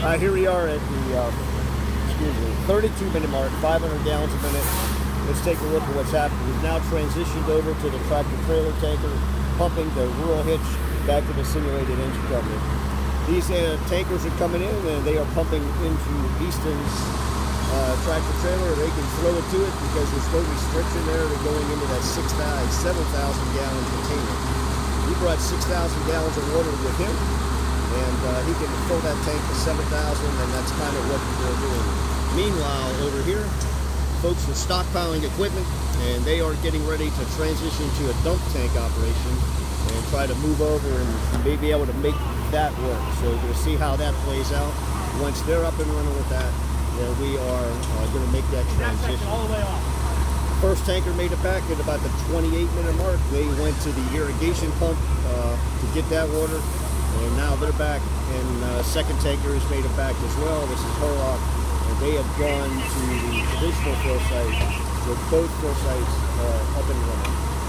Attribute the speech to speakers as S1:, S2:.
S1: Uh, here we are at the uh, excuse me, 32 minute mark, 500 gallons a minute. Let's take a look at what's happened. We've now transitioned over to the tractor trailer tanker, pumping the rural hitch back to the simulated engine company. These uh, tankers are coming in and they are pumping into Easton's uh, tractor trailer. They can flow it to it because there's no restriction there. They're going into that 6,000, 7,000 gallon container. He brought 6,000 gallons of water with him and uh, he can fill that tank to 7,000 and that's kind of what they're doing. Meanwhile, over here, folks are stockpiling equipment and they are getting ready to transition to a dump tank operation and try to move over and maybe able to make that work. So we'll see how that plays out. Once they're up and running with that, then we are uh, going to make that transition.
S2: all the way off.
S1: First tanker made it back at about the 28 minute mark. They went to the irrigation pump uh, to get that water, and now they're back. And uh, second tanker has made it back as well. This is Hurlock, and they have gone to the traditional fill site with both fill sites uh, up and running.